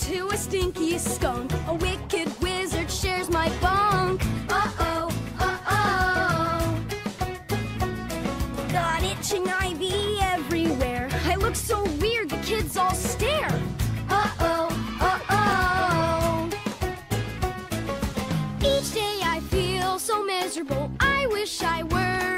to a stinky skunk. A wicked wizard shares my bunk. Uh-oh, uh-oh. Got itching ivy everywhere. I look so weird, the kids all stare. Uh-oh, uh-oh. Each day I feel so miserable. I wish I were